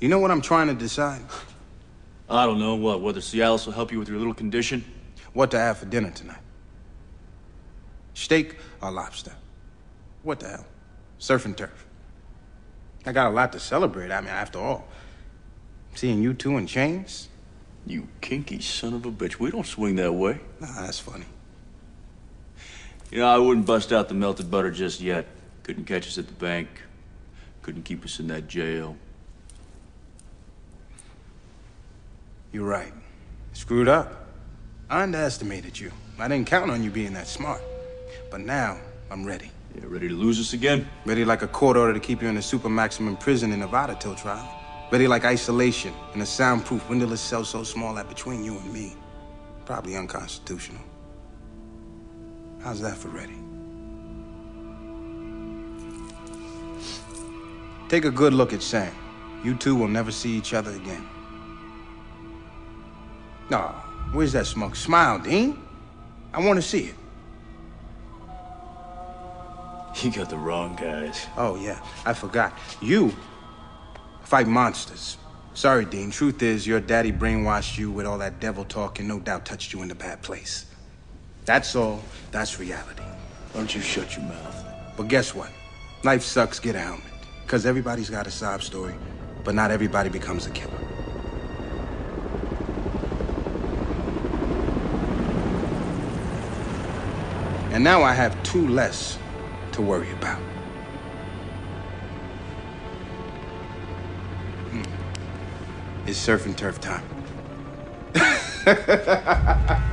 You know what I'm trying to decide? I don't know what, whether Cialis will help you with your little condition. What to have for dinner tonight? Steak or lobster? What the hell? Surf and turf. I got a lot to celebrate. I mean, after all, seeing you two in chains. You kinky son of a bitch. We don't swing that way. Nah, that's funny. You know, I wouldn't bust out the melted butter just yet. Couldn't catch us at the bank. Couldn't keep us in that jail. You're right. Screwed up. I underestimated you. I didn't count on you being that smart. But now, I'm ready. Yeah, ready to lose us again? Ready like a court order to keep you in a super maximum prison in Nevada till trial. Ready like isolation in a soundproof windowless cell so small that between you and me, probably unconstitutional. How's that for ready? Take a good look at Sam. You two will never see each other again. Nah, where's that smug Smile, Dean. I want to see it. You got the wrong guys. Oh, yeah, I forgot. You fight monsters. Sorry, Dean. Truth is, your daddy brainwashed you with all that devil talk and no doubt touched you in the bad place. That's all. That's reality. Why don't you shut your mouth? But guess what? Life sucks, get a helmet. Because everybody's got a sob story, but not everybody becomes a killer. And now I have two less to worry about. Hmm. It's surf and turf time.